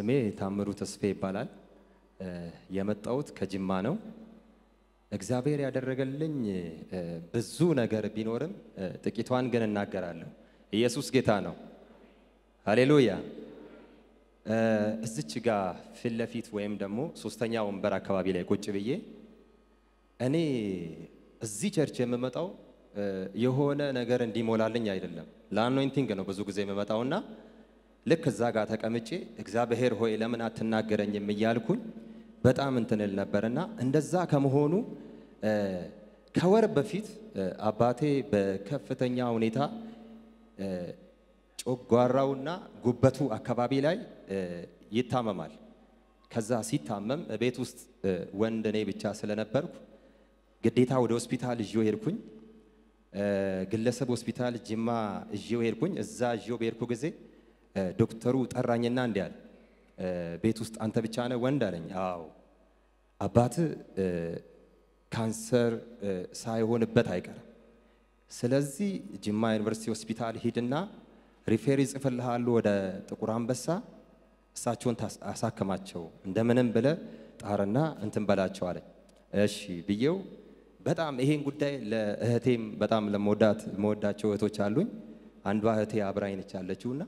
ስሜ ታምሩ ተስፌ ይባላል። የመጣሁት ከጅማ ነው። እግዚአብሔር ያደረገልኝ ብዙ ነገር ቢኖርም ጥቂቷን ግን እናገራለሁ። ኢየሱስ ጌታ ነው። ሃሌሉያ። እዚች ጋ ፊት ለፊት ወይም ደግሞ ሶስተኛ ወንበር አካባቢ ላይ ቁጭ ብዬ እኔ እዚህ ቸርች የምመጣው የሆነ ነገር እንዲሞላልኝ አይደለም፣ ለ anointing ነው ብዙ ጊዜ የምመጣውና ልክ እዛ ጋር ተቀምጬ እግዚአብሔር ሆይ ለምን አትናገረኝም እያልኩኝ በጣም እንትንል ነበርና እንደዛ ከመሆኑ ከወር በፊት አባቴ በከፍተኛ ሁኔታ ጮጓራውና ጉበቱ አካባቢ ላይ ይታመማል። ከዛ ሲታመም ቤት ውስጥ ወንድ እኔ ብቻ ስለነበርኩ ግዴታ ወደ ሆስፒታል እዤው ሄድኩኝ። ግለሰብ ሆስፒታል ጅማ እዤው ሄድኩኝ። እዛ እዤው በሄድኩ ጊዜ ዶክተሩ ጠራኝና እንዲህ አለ፣ ቤት ውስጥ አንተ ብቻ ነህ ወንድ አለኝ። አዎ አባት ካንሰር ሳይሆንበት አይቀርም። ስለዚህ ጅማ ዩኒቨርሲቲ ሆስፒታል ሂድና refer ይጽፍልሃሉ ወደ ጥቁር አንበሳ፣ እሳቸውን አሳክማቸው እንደምንም ብለ ጣርና እንትን በላቸው አለኝ። እሺ ብዬው በጣም ይሄን ጉዳይ ለእህቴም በጣም ለመወዳት መወዳቸው እህቶች አሉኝ። አንዷ እህቴ አብራኝ ነች ያለችውና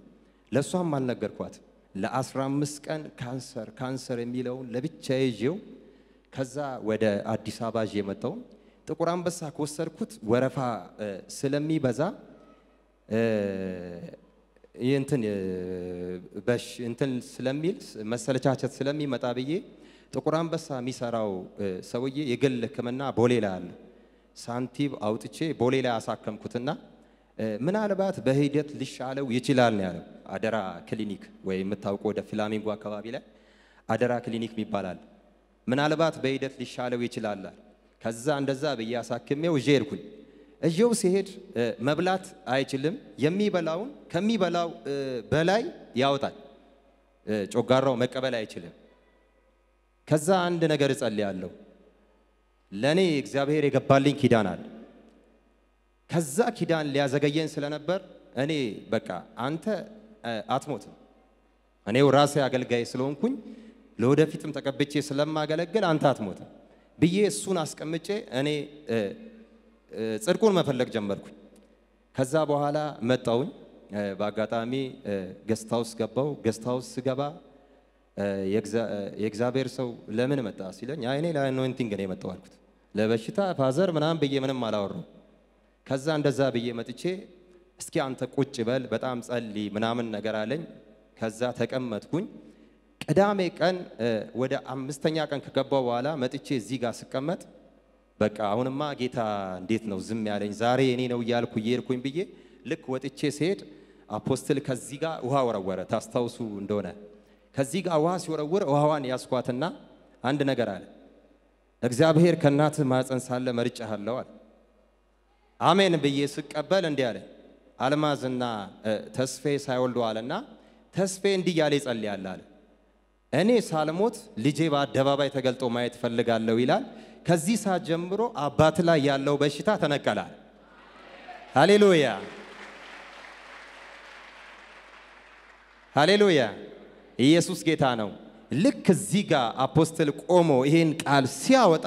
ለእሷም አልነገርኳት። ለአስራ አምስት ቀን ካንሰር ካንሰር የሚለውን ለብቻ ይዤው ከዛ ወደ አዲስ አበባ ይዤ የመጣው ጥቁር አንበሳ ከወሰድኩት ወረፋ ስለሚበዛ እንትን በሽ እንትን ስለሚል መሰለቻቸት ስለሚመጣ ብዬ ጥቁር አንበሳ የሚሰራው ሰውዬ የግል ሕክምና ቦሌ ላይ አለ። ሳንቲም አውጥቼ ቦሌ ላይ አሳከምኩትና ምናልባት በሂደት ሊሻለው ይችላል ነው ያለው። አደራ ክሊኒክ ወይ የምታውቀው ወደ ፍላሚንጎ አካባቢ ላይ አደራ ክሊኒክ ይባላል። ምናልባት በሂደት ሊሻለው ይችላል። ከዛ እንደዛ ብዬ አሳክሜው እዤ ሄድኩኝ። እዤው ሲሄድ መብላት አይችልም። የሚበላውን ከሚበላው በላይ ያወጣል። ጮጋራው መቀበል አይችልም። ከዛ አንድ ነገር እጸልያለሁ። ለእኔ እግዚአብሔር የገባልኝ ኪዳን አለ። ከዛ ኪዳን ሊያዘገየን ስለነበር እኔ በቃ አንተ አትሞትም፣ እኔው ራሴ አገልጋይ ስለሆንኩኝ ለወደፊትም ተቀብቼ ስለማገለግል አንተ አትሞትም ብዬ እሱን አስቀምጬ እኔ ጽድቁን መፈለግ ጀመርኩኝ። ከዛ በኋላ መጣውኝ። በአጋጣሚ guest house ገባው። guest house ስገባ የእግዚአብሔር ሰው ለምን መጣ ሲለኝ አይ ለ anointing ነው የመጣው አልኩት። ለበሽታ father ምናምን ብዬ ምንም አላወራው። ከዛ እንደዛ ብዬ መጥቼ እስኪ አንተ ቁጭ በል በጣም ጸልይ ምናምን ነገር አለኝ። ከዛ ተቀመጥኩኝ። ቅዳሜ ቀን ወደ አምስተኛ ቀን ከገባው በኋላ መጥቼ እዚህ ጋር ስቀመጥ በቃ አሁንማ ጌታ እንዴት ነው ዝም ያለኝ ዛሬ እኔ ነው እያልኩ እየሄድኩኝ ብዬ ልክ ወጥቼ ሲሄድ apostle ከዚህ ጋር ውሃ ወረወረ። ታስታውሱ እንደሆነ ከዚህ ጋር ውሃ ሲወረውር ውሃዋን ያስኳትና አንድ ነገር አለ። እግዚአብሔር ከእናትህ ማህፀን ሳለ መርጬሃለሁ አለ። አሜን ብዬ ስቀበል እንዲህ አለ። አልማዝና ተስፌ ሳይወልዱ አለና ተስፌ እንዲህ እያለ ይጸልያል አለ። እኔ ሳልሞት ልጄ በአደባባይ ተገልጦ ማየት እፈልጋለሁ ይላል። ከዚህ ሰዓት ጀምሮ አባት ላይ ያለው በሽታ ተነቀላል። ሃሌሉያ ሃሌሉያ! ኢየሱስ ጌታ ነው። ልክ እዚህ ጋር apostle ቆሞ ይሄን ቃል ሲያወጣ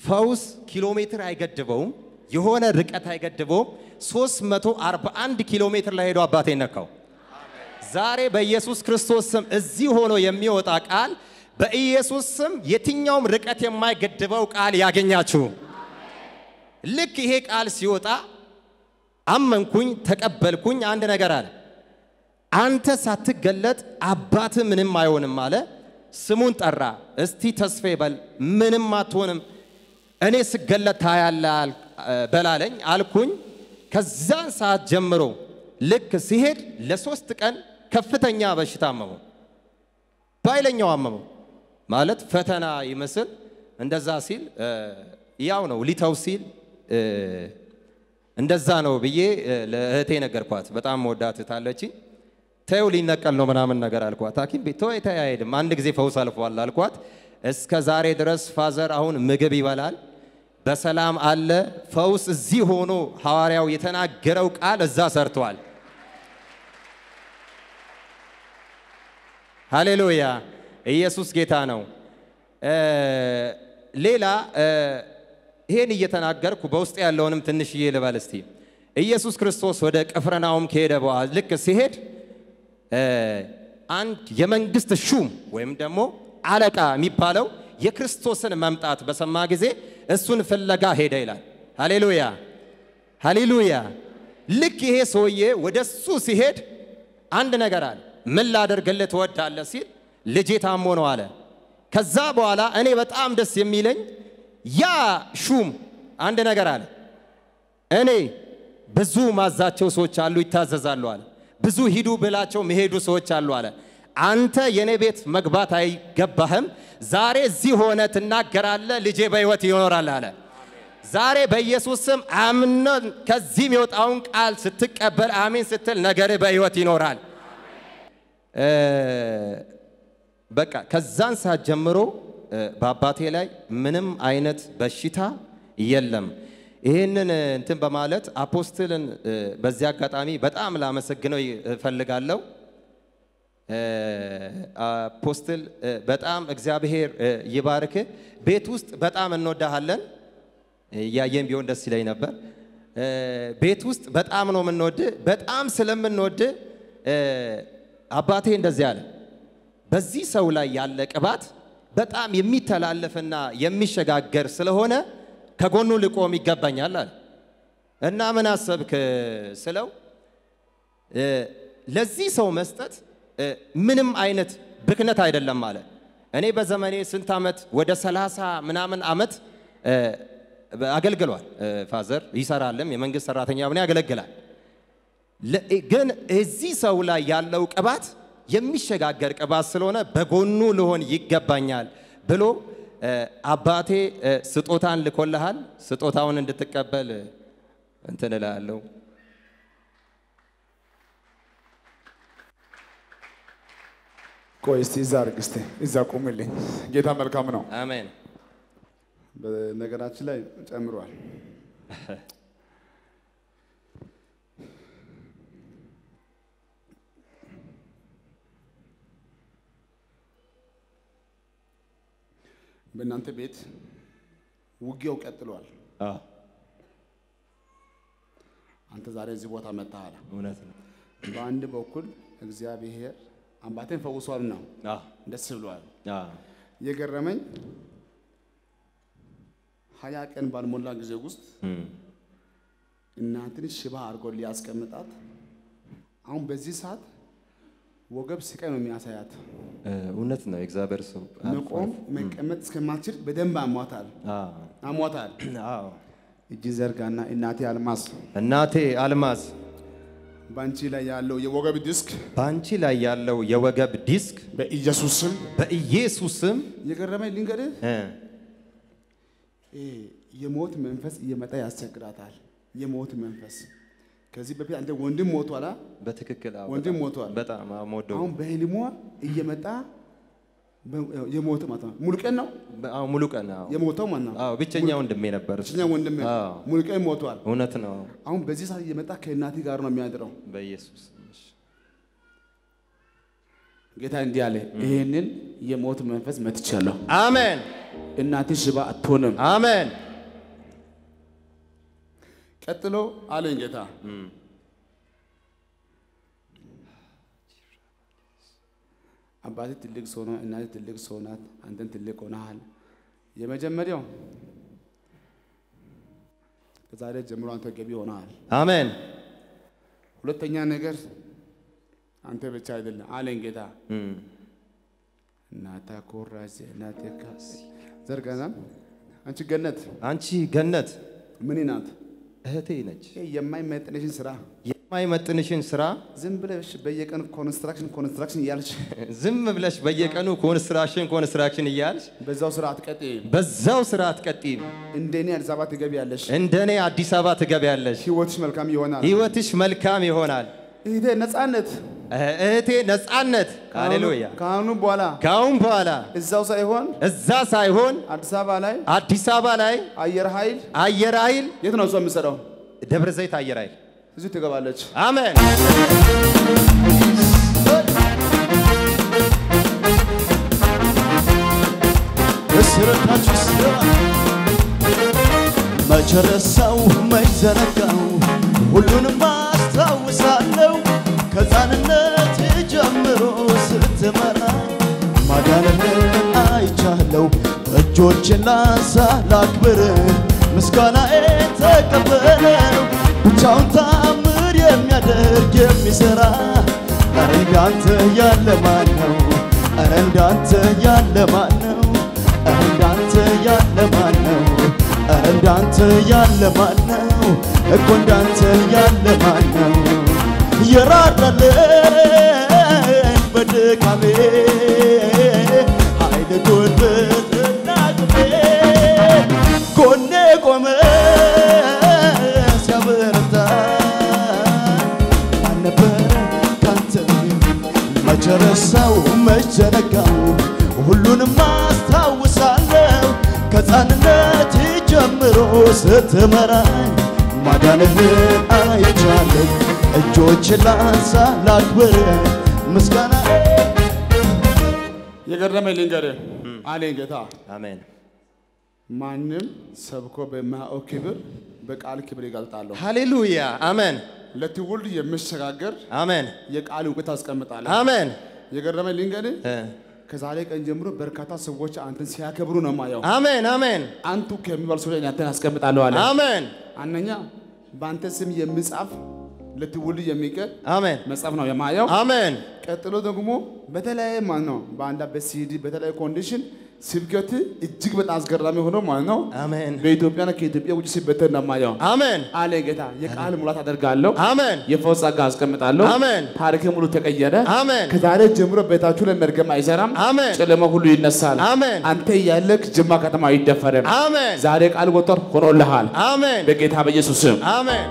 ፈውስ ኪሎ ሜትር አይገድበውም፣ የሆነ ርቀት አይገድበውም። 341 ኪሎ ሜትር ላይ ሄዶ አባቴ ነካው። ዛሬ በኢየሱስ ክርስቶስ ስም እዚህ ሆኖ የሚወጣ ቃል በኢየሱስ ስም የትኛውም ርቀት የማይገድበው ቃል ያገኛችሁ። ልክ ይሄ ቃል ሲወጣ አመንኩኝ፣ ተቀበልኩኝ። አንድ ነገር አለ። አንተ ሳትገለጥ አባት ምንም አይሆንም አለ። ስሙን ጠራ። እስቲ ተስፌ በል ምንም አትሆንም፣ እኔ ስገለጥ ታያለህ በላለኝ አልኩኝ። ከዛን ሰዓት ጀምሮ ልክ ሲሄድ ለሶስት ቀን ከፍተኛ በሽታ አመመው፣ በኃይለኛው አመመው። ማለት ፈተና ይመስል እንደዛ ሲል ያው ነው ሊተው ሲል እንደዛ ነው ብዬ ለእህቴ ነገርኳት። በጣም ወዳት ታለች። ተይው ሊነቀል ነው ምናምን ነገር አልኳት። ሐኪም ቤት ተወይ ተይ አይሄድም፣ አንድ ጊዜ ፈውስ አልፏል አልኳት። እስከ ዛሬ ድረስ ፋዘር አሁን ምግብ ይበላል፣ በሰላም አለ። ፈውስ እዚህ ሆኖ ሐዋርያው የተናገረው ቃል እዛ ሰርቷል። ሃሌሉያ! ኢየሱስ ጌታ ነው። ሌላ ይሄን እየተናገርኩ በውስጥ ያለውንም ትንሽዬ ልበል እስቲ። ኢየሱስ ክርስቶስ ወደ ቅፍርናሆም ከሄደ በኋላ ልክ ሲሄድ አንድ የመንግስት ሹም ወይም ደግሞ አለቃ የሚባለው የክርስቶስን መምጣት በሰማ ጊዜ እሱን ፍለጋ ሄደ ይላል። ሃሌሉያ ሃሌሉያ። ልክ ይሄ ሰውዬ ወደ እሱ ሲሄድ አንድ ነገር አለ። ምን ላደርግልህ ትወዳለህ ሲል ልጄ ታሞ ነው አለ። ከዛ በኋላ እኔ በጣም ደስ የሚለኝ ያ ሹም አንድ ነገር አለ። እኔ ብዙ ማዛቸው ሰዎች አሉ፣ ይታዘዛሉ አለ። ብዙ ሂዱ ብላቸው መሄዱ ሰዎች አሉ አለ። አንተ የኔ ቤት መግባት አይገባህም። ዛሬ እዚህ ሆነ ትናገራለህ፣ ልጄ በሕይወት ይኖራል አለ። ዛሬ በኢየሱስ ስም አምነ ከዚህ የሚወጣውን ቃል ስትቀበል አሜን ስትል ነገር በሕይወት ይኖራል። በቃ ከዛን ሰዓት ጀምሮ በአባቴ ላይ ምንም አይነት በሽታ የለም። ይህንን እንትን በማለት apostle ን በዚህ አጋጣሚ በጣም ላመሰግነው እፈልጋለሁ። apostle በጣም እግዚአብሔር ይባርክ። ቤት ውስጥ በጣም እንወዳሃለን። እያየን ቢሆን ደስ ይለኝ ነበር። ቤት ውስጥ በጣም ነው የምንወድ። በጣም ስለምንወድ አባቴ እንደዚህ አለ፣ በዚህ ሰው ላይ ያለ ቅባት በጣም የሚተላለፍና የሚሸጋገር ስለሆነ ከጎኑ ልቆም ይገባኛል አለ እና ምን አሰብክ ስለው ለዚህ ሰው መስጠት ምንም አይነት ብክነት አይደለም አለ። እኔ በዘመኔ ስንት ዓመት ወደ ሰላሳ ምናምን ዓመት አገልግሏል። ፋዘር ይሰራልም የመንግስት ሰራተኛ ሆኖ ያገለግላል። ግን እዚህ ሰው ላይ ያለው ቅባት የሚሸጋገር ቅባት ስለሆነ በጎኑ ልሆን ይገባኛል ብሎ አባቴ ስጦታን ልኮልሃል። ስጦታውን እንድትቀበል እንትን እላለሁ። ቆይ እስቲ እዛ አድርግ እስቲ እዛ ቁምልኝ። ጌታ መልካም ነው። አሜን። በነገራችን ላይ ጨምሯል። በእናንተ ቤት ውጊያው ቀጥሏል። አንተ ዛሬ እዚህ ቦታ መጥተሃል። እውነት ነው። በአንድ በኩል እግዚአብሔር አባቴን ፈውሷል ነው አዎ፣ ደስ ብሏል። የገረመኝ ሀያ ቀን ባልሞላ ጊዜ ውስጥ እናትን ሽባ አድርጎ ሊያስቀምጣት አሁን በዚህ ሰዓት ወገብ ስቃይ ነው የሚያሳያት። እውነት ነው። የእግዚአብሔር ሰው መቆም መቀመጥ እስከማትችል በደንብ አሟታል አሟታል። እጅ ዘርጋና እናቴ አልማዝ እናቴ አልማዝ በአንቺ ላይ ያለው የወገብ ዲስክ በአንቺ ላይ ያለው የወገብ ዲስክ በኢየሱስ ስም በኢየሱስ ስም የገረመኝ ይሄ የሞት መንፈስ እየመጣ ያስቸግራታል። የሞት መንፈስ ከዚህ በፊት አንተ ወንድም ሞቷላ፣ በትክክል ወንድም ሞቷል። በጣም አሁን በህልሟ እየመጣ የሞት ማለት ነው። ሙሉቀን ነው አዎ፣ ሙሉ ቀን አዎ፣ የሞተው ማለት ነው። አዎ፣ ብቸኛ ወንድሜ ነበር ብቸኛ ወንድም አዎ፣ ሙሉቀን ሞቷል። እውነት ነው። አሁን በዚህ ሰዓት እየመጣ ከእናቴ ጋር ነው የሚያድረው። በኢየሱስ ጌታ እንዲህ አለ፣ ይሄንን የሞት መንፈስ መትቻለሁ። አሜን፣ እናቴ ሽባ አትሆንም። አሜን። ቀጥሎ አለኝ ጌታ አባቴ ትልቅ ሰው ነው፣ እናቴ ትልቅ ሰው ናት፣ አንተን ትልቅ ሆነሃል። የመጀመሪያው ከዛሬ ጀምሮ አንተ ገቢ ሆነሃል። አሜን፣ ሁለተኛ ነገር አንተ ብቻ አይደለም አለኝ ጌታ እናታ ኮራዜ እናቴ ዘርጋና አንቺ ገነት አንቺ ገነት ምን ናት? እህቴ ነች። የማይመጥንሽን ስራ የማይመጥንሽን ስራ ዝም ብለሽ በየቀን construction construction እያልሽ ዝም ብለሽ በየቀኑ construction construction እያልሽ በዛው ስራ አትቀጥይም። በዛው ስራ አትቀጥይም። እንደኔ አዲስ አበባ ትገቢያለሽ። እንደኔ አዲስ አበባ ትገቢያለሽ። ህይወትሽ መልካም ይሆናል። ህይወትሽ መልካም ይሆናል። እህቴ ነፃነት እህቴ ነፃነት፣ ሃሌሉያ። ከአሁኑ በኋላ ከአሁን በኋላ እዛው ሳይሆን እዛ ሳይሆን አዲስ አበባ ላይ አዲስ አበባ ላይ አየር ኃይል አየር ኃይል የት ነው እሷ የምትሰራው? ደብረ ዘይት አየር ኃይል እዚሁ ትገባለች። አሜን። መቼ ረሳው መች ዘነጋው ሁሉንም አስታውሳለሁ ከሕፃንነት ጀምሮ ስትመራ ማዳንህን አይቻለሁ። እጆችን ላንሳ ላክብር ምስጋናዬን ተቀበለው ብቻውን ታምር የሚያደርግ የሚሠራ ኧረ እንዳንተ ያለ ማን ነው? ኧረ እንዳንተ ያለ ማን ነው? ኧረ እንዳንተ ያለ ማን ነው? ኧረ እንዳንተ ያለ ማን ነው? እኮ እንዳንተ ያለ ማን ነው? የራራልኝ ስትመራኝ ማዳንህን አይቻለሁ እጆችን ላንሳ ላክብር ምስጋና። የገረመኝ ልንገርህ አለኝ ጌታ። አሜን። ማንም ሰብኮ በማያውቅ ክብር በቃል ክብር ይገልጣለሁ። ሃሌሉያ። አሜን። ለትውልድ የሚሸጋገር አሜን። የቃል እውቀት አስቀምጣለሁ። አሜን። የገረመኝ ልንገርህ ከዛሬ ቀን ጀምሮ በርካታ ሰዎች አንተን ሲያከብሩ ነው የማየው። አሜን አሜን አንቱ ከሚባል ሰው ላይ አንተን አስቀምጣለሁ አለ። አሜን አንደኛ በአንተ ስም የሚጻፍ ለትውልድ የሚቀር አሜን መጽሐፍ ነው የማየው። አሜን ቀጥሎ ደግሞ በተለያየ ማለት ነው በአንዳ በሲዲ በተለያየ condition ስብከት እጅግ በጣም አስገራሚ ሆኖ ማለት ነው አሜን በኢትዮጵያና ከኢትዮጵያ ውጭ ሲበተን ነው የማየው አሜን አለ ጌታ። የቃል ሙላት አደርጋለሁ፣ አሜን የፈውስ ጸጋ አስቀምጣለሁ። አሜን ታሪክ ሙሉ ተቀየረ። አሜን ከዛሬ ጀምሮ ቤታችሁ ላይ መርገም አይሰራም። አሜን ጨለማ ሁሉ ይነሳል። አሜን አንተ እያለክ ጅማ ከተማ አይደፈርም። አሜን ዛሬ ቃል ወጥቷል፣ ሆኖልሃል አሜን በጌታ በኢየሱስ ስም። አሜን